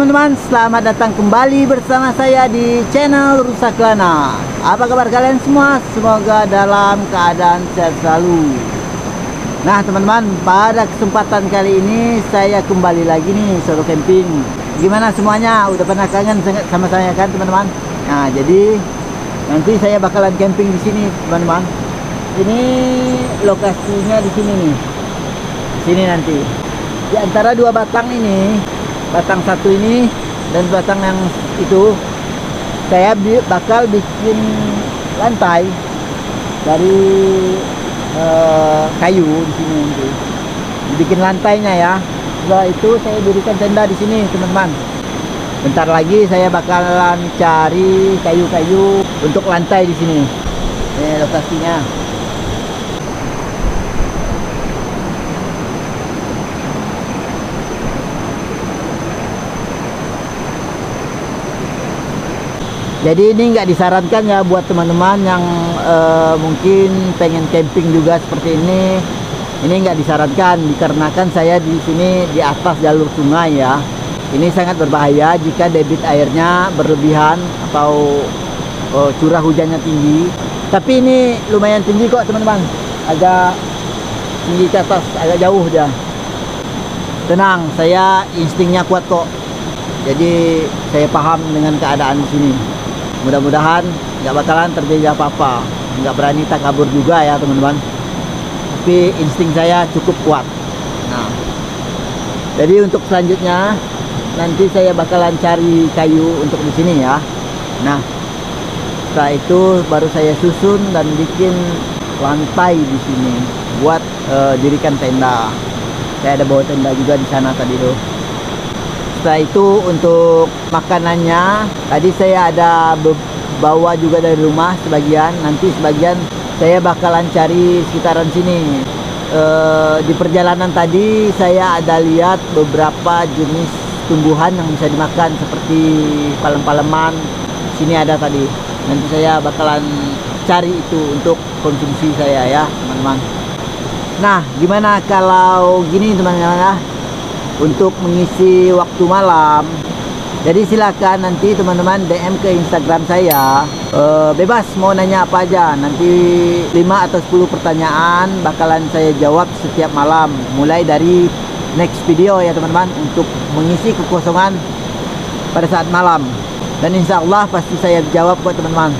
Teman-teman, selamat datang kembali bersama saya di channel Rusak Lana. Apa kabar kalian semua? Semoga dalam keadaan sehat selalu. Nah teman-teman, pada kesempatan kali ini saya kembali lagi nih solo camping. Gimana semuanya? Udah pernah kangen sama saya kan teman-teman? Nah jadi nanti saya bakalan camping di sini teman-teman. Ini lokasinya di sini nih. Sini nanti. Di antara dua batang ini batang satu ini dan batang yang itu saya bakal bikin lantai dari uh, kayu di sini nanti. Bikin lantainya ya. Setelah itu saya dirikan tenda di sini teman-teman. Bentar lagi saya bakalan cari kayu-kayu untuk lantai di sini. Ini lokasinya jadi ini nggak disarankan ya buat teman-teman yang uh, mungkin pengen camping juga seperti ini. Ini nggak disarankan dikarenakan saya di sini di atas jalur sungai ya. Ini sangat berbahaya jika debit airnya berlebihan atau uh, curah hujannya tinggi. Tapi ini lumayan tinggi kok teman-teman. Agak tinggi ke atas agak jauh dia. Tenang saya instingnya kuat kok. Jadi saya paham dengan keadaan di sini mudah-mudahan nggak bakalan terjadi apa-apa. Nggak berani tak kabur juga ya teman-teman. Tapi insting saya cukup kuat. Nah. Jadi untuk selanjutnya nanti saya bakalan cari kayu untuk di sini ya. Nah. Setelah itu baru saya susun dan bikin lantai di sini buat uh, dirikan tenda. Saya ada bawa tenda juga di sana tadi tuh setelah itu untuk makanannya. Tadi saya ada bawa juga dari rumah sebagian. Nanti sebagian saya bakalan cari sekitaran sini. E, di perjalanan tadi saya ada lihat beberapa jenis tumbuhan yang bisa dimakan seperti palem-paleman. Sini ada tadi. Nanti saya bakalan cari itu untuk konsumsi saya ya teman-teman. Nah gimana kalau gini teman-teman ya untuk mengisi waktu malam. Jadi silakan nanti teman-teman DM ke Instagram saya. Uh, bebas mau nanya apa aja. Nanti 5 atau 10 pertanyaan bakalan saya jawab setiap malam. Mulai dari next video ya teman-teman untuk mengisi kekosongan pada saat malam. Dan insya Allah pasti saya jawab buat teman-teman.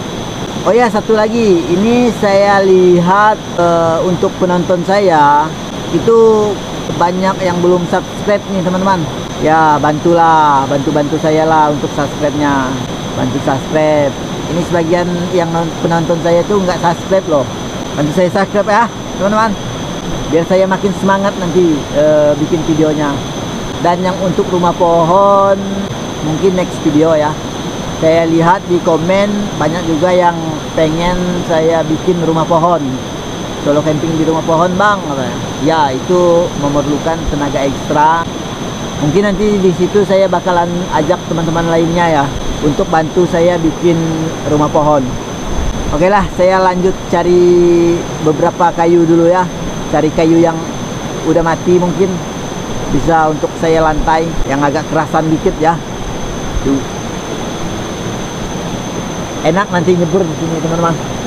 Oh ya satu lagi. Ini saya lihat uh, untuk penonton saya itu banyak yang belum subscribe nih teman-teman. Ya bantulah bantu-bantu saya lah untuk subscribe-nya. Bantu subscribe. Ini sebagian yang penonton saya tuh nggak subscribe loh. Bantu saya subscribe ya teman-teman. Biar saya makin semangat nanti uh, bikin videonya. Dan yang untuk rumah pohon mungkin next video ya. Saya lihat di komen banyak juga yang pengen saya bikin rumah pohon. Solo camping di rumah pohon bang ya itu memerlukan tenaga ekstra. Mungkin nanti di situ saya bakalan ajak teman-teman lainnya ya untuk bantu saya bikin rumah pohon. Oke lah saya lanjut cari beberapa kayu dulu ya. Cari kayu yang udah mati mungkin. Bisa untuk saya lantai yang agak kerasan dikit ya. Tuh. enak nanti nyebur di sini teman-teman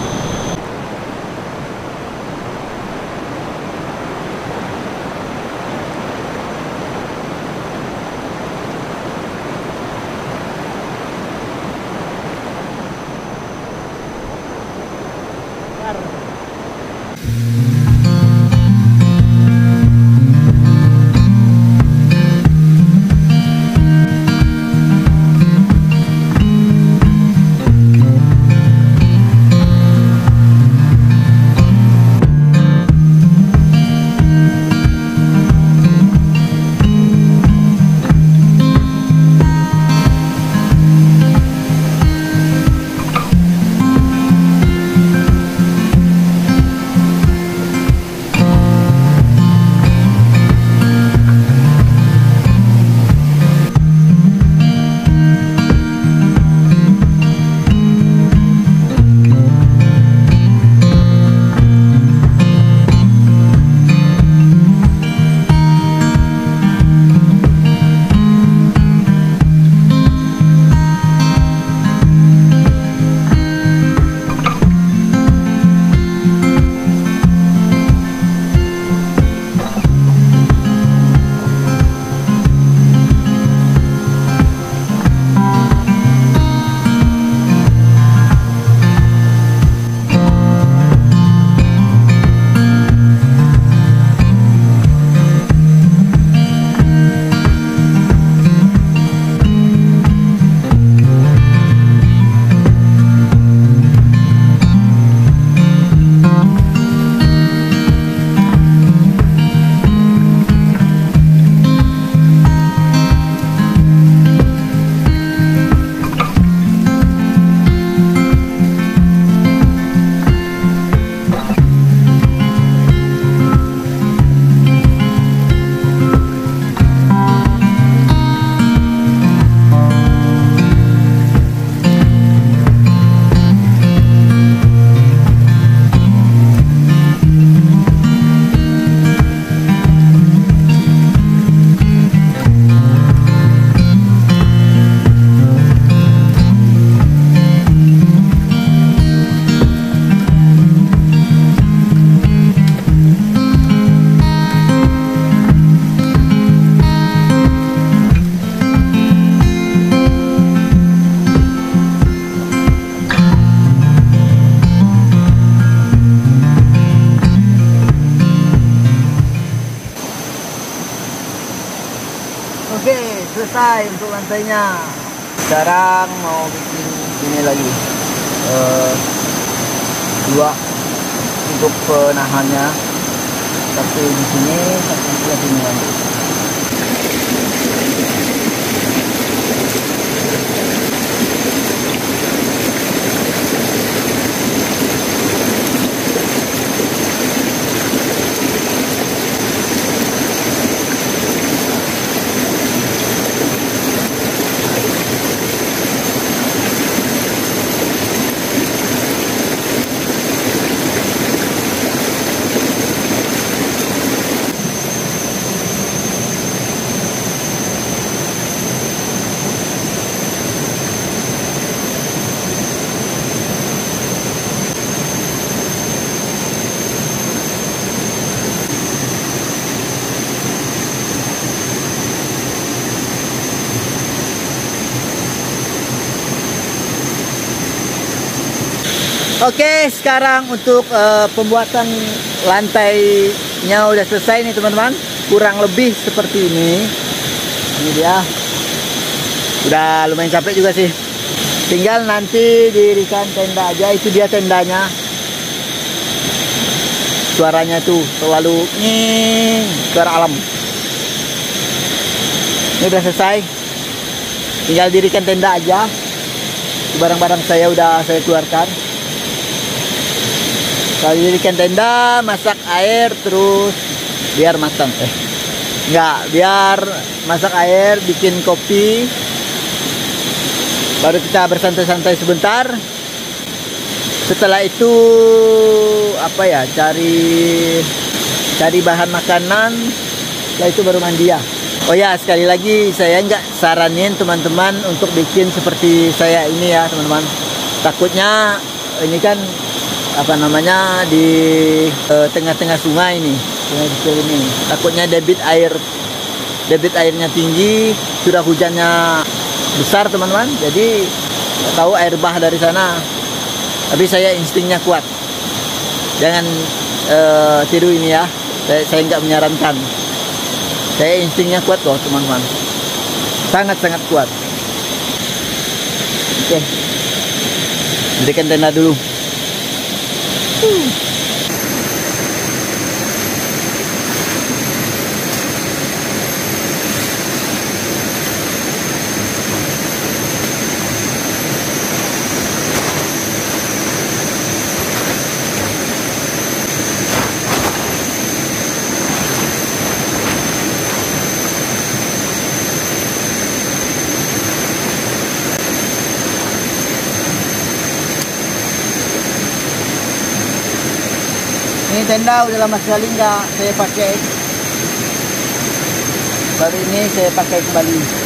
lantainya sekarang mau bikin ini lagi. Uh, dua untuk penahannya. Satu di sini satu di sini lagi Oke, sekarang untuk uh, pembuatan lantainya udah selesai nih teman-teman. Kurang lebih seperti ini. Ini dia. Udah lumayan capek juga sih. Tinggal nanti dirikan tenda aja. Itu dia tendanya. Suaranya tuh selalu nih suara alam. Ini udah selesai. Tinggal dirikan tenda aja. Barang-barang saya udah saya keluarkan. Kalau dirikan tenda, masak air terus biar matang. Eh, enggak, biar masak air, bikin kopi. Baru kita bersantai-santai sebentar. Setelah itu apa ya? Cari cari bahan makanan. Setelah itu baru mandi ya. Oh ya, sekali lagi saya nggak saranin teman-teman untuk bikin seperti saya ini ya, teman-teman. Takutnya ini kan apa namanya di eh, tengah-tengah sungai ini sungai kecil ini takutnya debit air debit airnya tinggi sudah hujannya besar teman-teman. Jadi tahu air bah dari sana. Tapi saya instingnya kuat. Jangan uh, tiru ini ya. Saya saya nggak menyarankan. Saya instingnya kuat loh teman-teman. Sangat sangat kuat. Oke. Berikan tenda dulu Ooh. Tenda udah lama sekali nggak saya pakai. Baru ini saya pakai kembali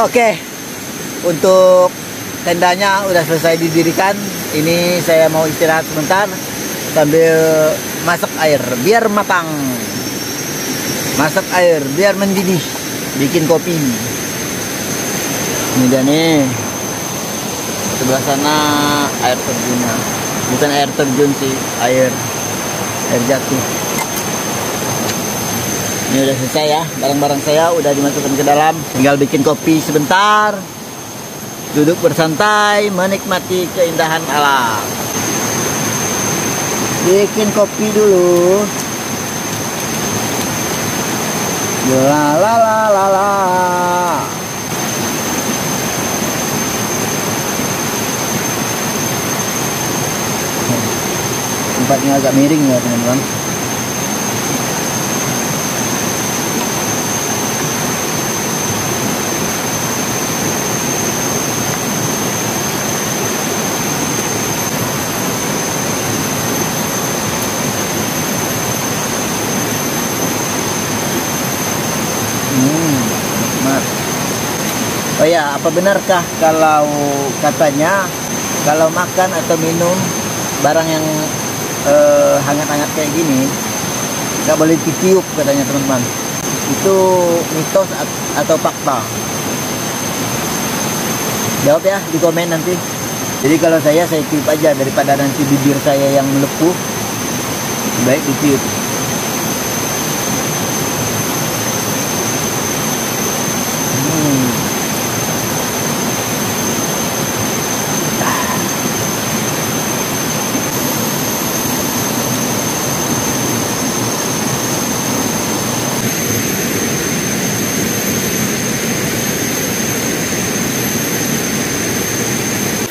Oke, untuk tendanya udah selesai didirikan. Ini saya mau istirahat sebentar sambil masak air biar matang. Masak air biar mendidih. Bikin kopi. Ini dia nih. Sebelah sana air terjunnya. Bukan air terjun sih, air air jatuh. Ini udah selesai ya, barang-barang saya udah dimasukkan ke dalam. Tinggal bikin kopi sebentar. Duduk bersantai, menikmati keindahan alam. Bikin kopi dulu. La la la la la. Tempatnya agak miring ya teman-teman. Hmm, nikmat. Oh ya, apa benarkah kalau katanya kalau makan atau minum barang yang eh, hangat-hangat kayak gini nggak boleh ditiup katanya teman-teman. Itu mitos at- atau fakta? Jawab ya di komen nanti. Jadi kalau saya saya tiup aja daripada nanti bibir saya yang melepuh. Baik ditiup.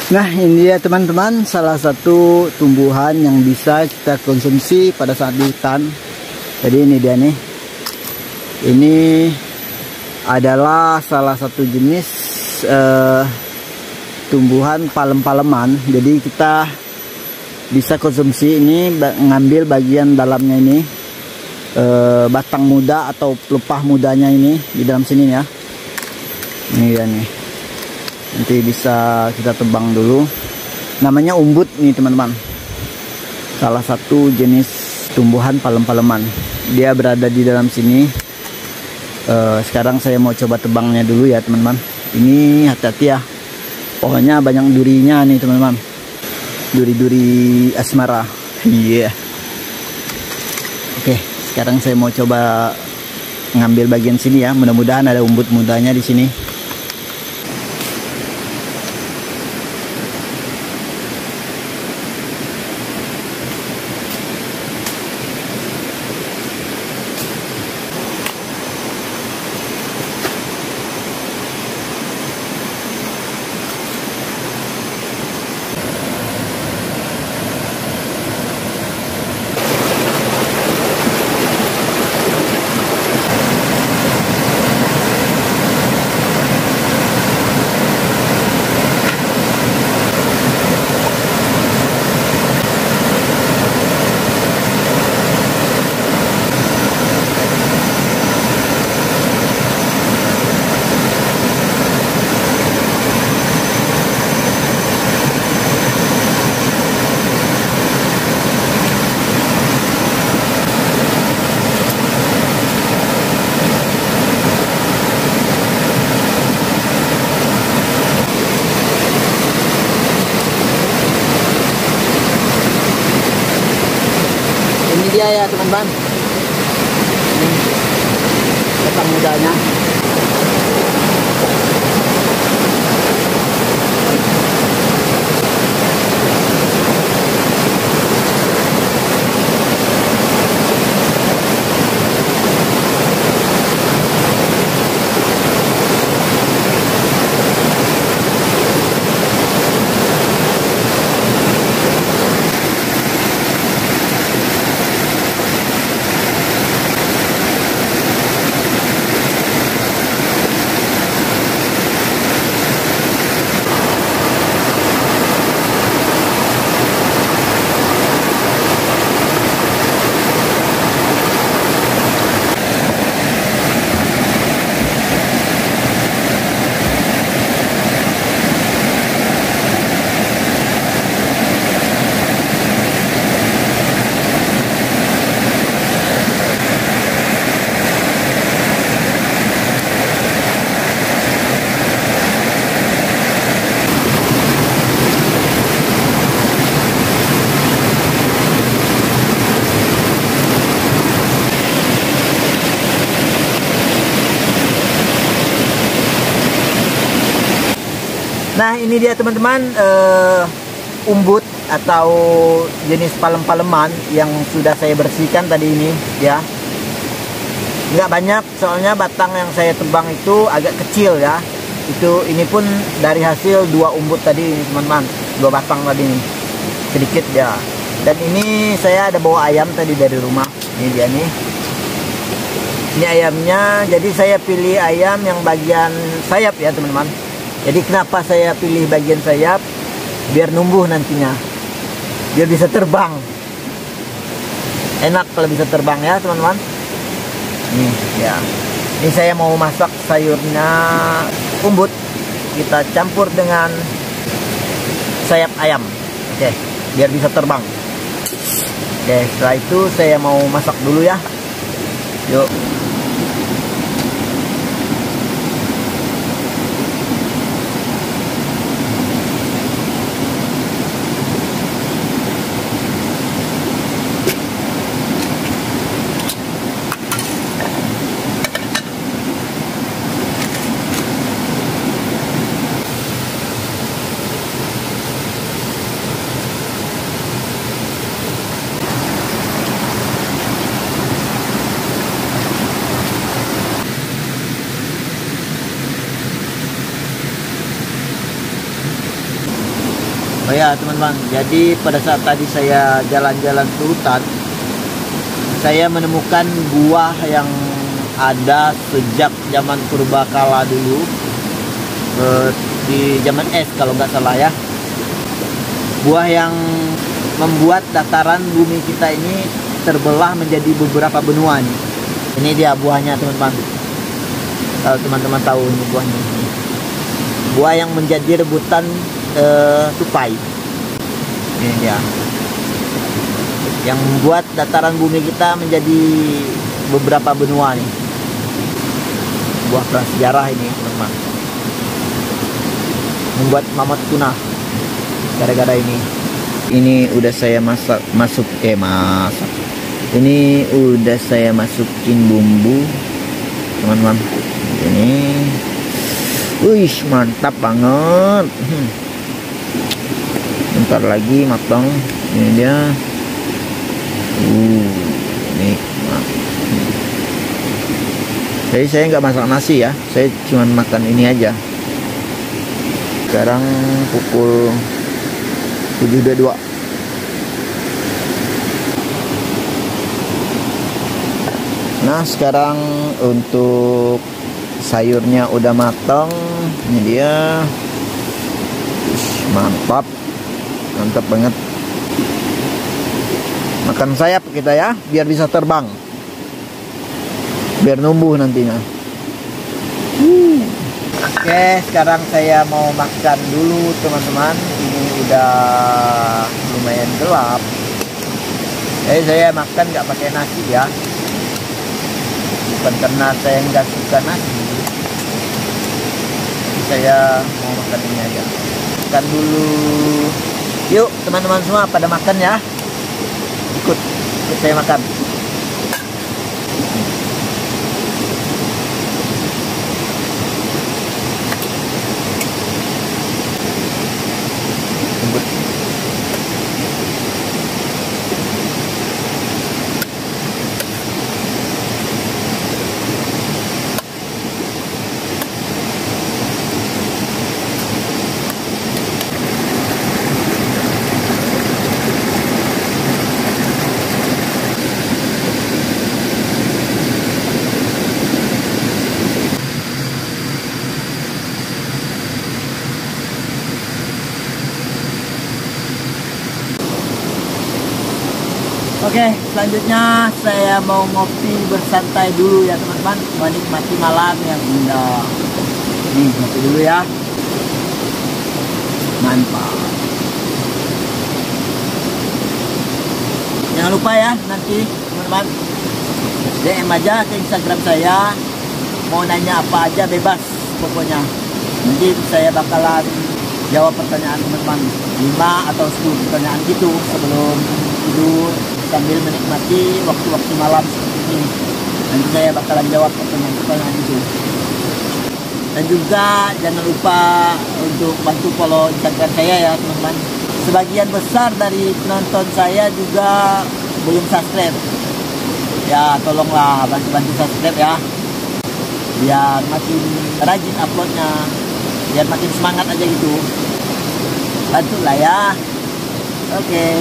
Nah ini dia teman-teman salah satu tumbuhan yang bisa kita konsumsi pada saat di hutan. Jadi ini dia nih. Ini adalah salah satu jenis eh, tumbuhan palem-paleman. Jadi kita bisa konsumsi ini ngambil bagian dalamnya ini eh, batang muda atau pelepah mudanya ini di dalam sini ya. Ini dia nih nanti bisa kita tebang dulu. Namanya umbut nih teman-teman. Salah satu jenis tumbuhan palem-paleman. Dia berada di dalam sini. Eh, sekarang saya mau coba tebangnya dulu ya teman-teman. Ini hati-hati ya. Pokoknya banyak durinya nih teman-teman. Duri-duri asmara. Iya. Oke sekarang saya mau coba ngambil bagian sini ya. Mudah-mudahan ada umbut mudanya di sini ini dia ya teman-teman. Ini batang mudanya dia teman-teman uh, umbut atau jenis palem-paleman yang sudah saya bersihkan tadi ini ya. Nggak banyak soalnya batang yang saya tebang itu agak kecil ya. Itu ini pun dari hasil dua umbut tadi teman-teman. Dua batang tadi ini. Sedikit ya. Dan ini saya ada bawa ayam tadi dari rumah ini. Dia nih ini ayamnya jadi saya pilih ayam yang bagian sayap ya teman-teman jadi kenapa saya pilih bagian sayap? Biar numbuh nantinya. Biar bisa terbang. Enak kalau bisa terbang ya teman-teman. Nih ya. Ini saya mau masak sayurnya umbut. Kita campur dengan sayap ayam. Oke biar bisa terbang. Oke setelah itu saya mau masak dulu ya. Yuk Teman-teman, jadi pada saat tadi saya jalan-jalan ke hutan, saya menemukan buah yang ada sejak zaman purba kala dulu, eh, di zaman es kalau nggak salah ya. Buah yang membuat dataran bumi kita ini terbelah menjadi beberapa benua nih. Ini dia buahnya teman-teman. Kalau teman-teman tahu ini buahnya. Buah yang menjadi rebutan uh, tupai ini dia yang membuat dataran bumi kita menjadi beberapa benua nih. Buah prasejarah ini teman-teman. Membuat mamat tuna gara-gara ini. Ini udah saya masak masuk eh masak. Ini udah saya masukin bumbu teman-teman. Ini. Wih mantap banget. Hmm bentar lagi matang. Ini dia. Uh nikmat. Jadi saya nggak masak nasi ya. Saya cuma makan ini aja. Sekarang pukul 7.22 nah sekarang untuk sayurnya udah matang. Ini dia. Mantap mantap banget. Makan sayap kita ya biar bisa terbang. Biar numbuh nantinya. Oke sekarang saya mau makan dulu teman-teman. Ini udah lumayan gelap. Jadi saya makan nggak pakai nasi ya. Bukan karena saya nggak suka nasi. Saya mau makan ini aja. Makan dulu Yuk teman-teman semua pada makan ya. Ikut, ikut saya makan. Oke, selanjutnya saya mau ngopi bersantai dulu ya teman-teman, menikmati malam yang indah. Nih, ngopi dulu ya. Mantap. Jangan lupa ya nanti teman-teman DM aja ke Instagram saya. Mau nanya apa aja bebas pokoknya. Nanti saya bakalan jawab pertanyaan teman-teman 5 atau 10 pertanyaan gitu sebelum tidur sambil menikmati waktu-waktu malam seperti ini. Nanti saya bakalan jawab pertanyaan-pertanyaan itu. Dan juga jangan lupa untuk bantu follow Instagram saya ya teman-teman. Sebagian besar dari penonton saya juga belum subscribe. Ya tolonglah bantu-bantu subscribe ya. Biar makin rajin uploadnya. Biar makin semangat aja gitu. Bantulah ya. Oke. okay.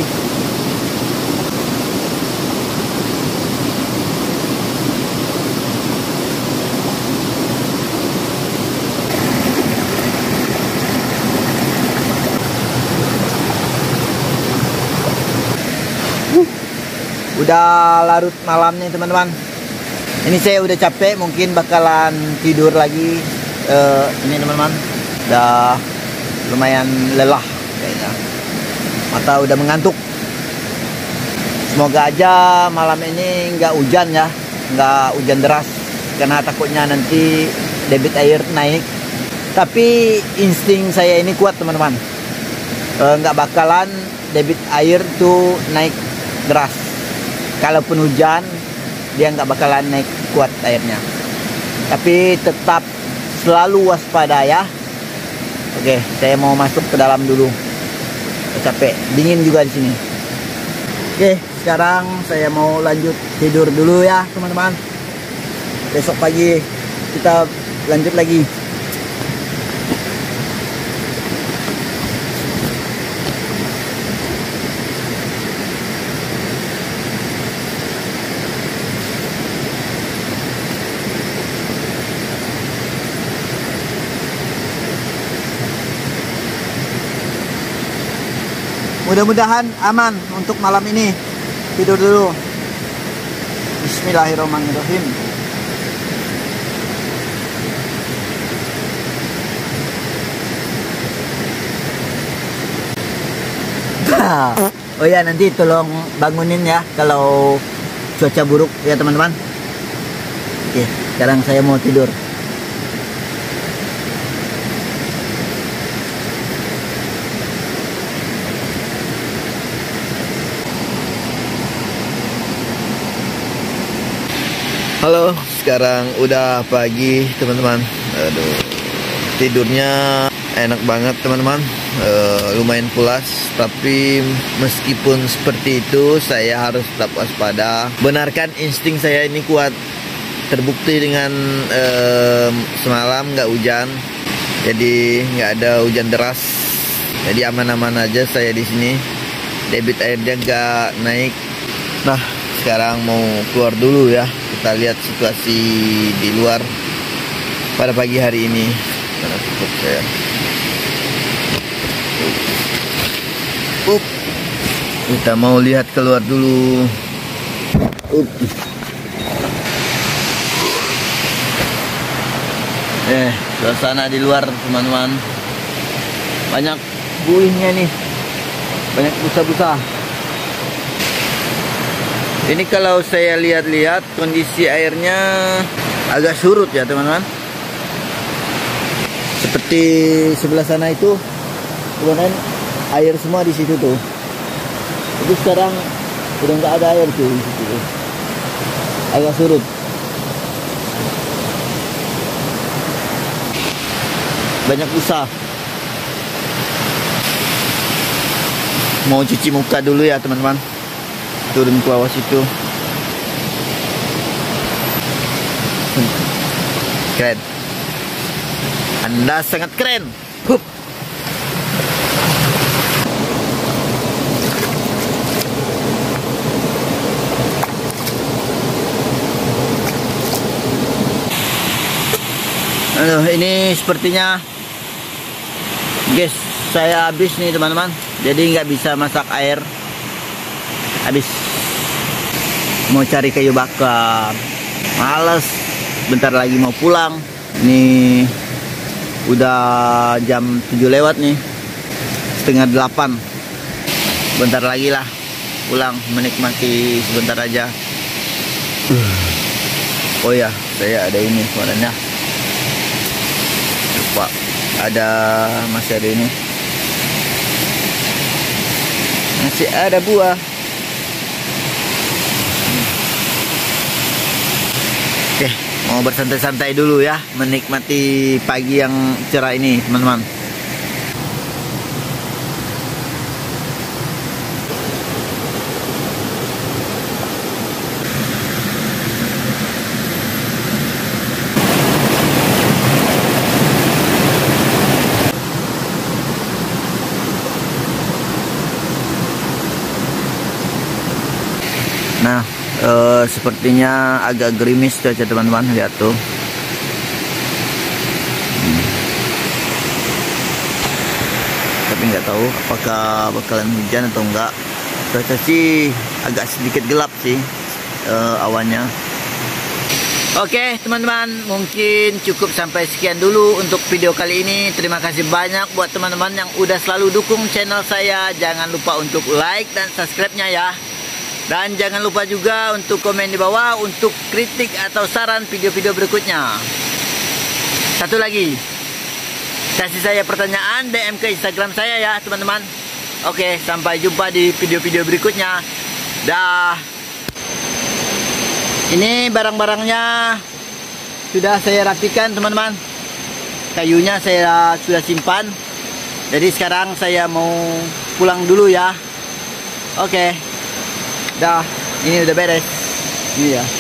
Udah larut malam nih teman-teman. Ini saya udah capek mungkin bakalan tidur lagi. Uh, ini teman-teman. Udah lumayan lelah kayaknya. Mata udah mengantuk. Semoga aja malam ini nggak hujan ya. Nggak hujan deras. Karena takutnya nanti debit air naik. Tapi insting saya ini kuat teman-teman. Eh, nggak -teman. bakalan debit air tuh naik deras kalaupun hujan dia nggak bakalan naik kuat airnya. Tapi tetap selalu waspada ya. Oke saya mau masuk ke dalam dulu. Capek dingin juga di sini. Oke sekarang saya mau lanjut tidur dulu ya teman-teman. Besok pagi kita lanjut lagi Mudah-mudahan aman untuk malam ini. Tidur dulu. Bismillahirrahmanirrahim. oh ya nanti tolong bangunin ya kalau cuaca buruk ya teman-teman. Oke, sekarang saya mau tidur. Halo, sekarang udah pagi teman-teman. Aduh, tidurnya enak banget teman-teman. Uh, lumayan pulas, tapi meskipun seperti itu, saya harus tetap waspada. Benarkan insting saya ini kuat. Terbukti dengan uh, semalam nggak hujan, jadi nggak ada hujan deras. Jadi aman-aman aja saya di sini. Debit airnya nggak naik. Nah, sekarang mau keluar dulu ya kita lihat situasi di luar pada pagi hari ini. Up. kita mau lihat keluar dulu. Up. eh suasana di luar teman-teman. Banyak buihnya nih. Banyak busa-busa ini kalau saya lihat-lihat kondisi airnya agak surut ya teman-teman. Seperti sebelah sana itu, kemudian air semua di situ tuh. Itu sekarang udah nggak ada air tuh di situ. Agak surut. Banyak usah. Mau cuci muka dulu ya teman-teman turun ke bawah situ. Keren. Anda sangat keren. Hup. Aduh, ini sepertinya guys saya habis nih teman-teman. Jadi nggak bisa masak air. Habis mau cari kayu bakar. Males. Bentar lagi mau pulang. Ini udah jam 7 lewat nih. Setengah 8 bentar lagi lah. Pulang menikmati sebentar aja. Oh ya saya ada ini warnanya lupa. Ada masih ada ini. Masih ada buah mau bersantai-santai dulu ya menikmati pagi yang cerah ini teman-teman Nah, uh, sepertinya agak gerimis cuaca teman-teman. Lihat tuh. Hmm. tapi nggak tahu apakah bakalan hujan atau enggak cuaca sih agak sedikit gelap sih uh, awannya. Oke teman-teman. Mungkin cukup sampai sekian dulu untuk video kali ini. Terima kasih banyak buat teman-teman yang udah selalu dukung channel saya. Jangan lupa untuk like dan subscribe-nya ya dan jangan lupa juga untuk komen di bawah untuk kritik atau saran video-video berikutnya. Satu lagi. Kasih saya pertanyaan DM ke Instagram saya ya, teman-teman. Oke, sampai jumpa di video-video berikutnya. Dah. Ini barang-barangnya sudah saya rapikan, teman-teman. Kayunya saya sudah simpan. Jadi sekarang saya mau pulang dulu ya. Oke. Dah, ini udah beres. Ini ya.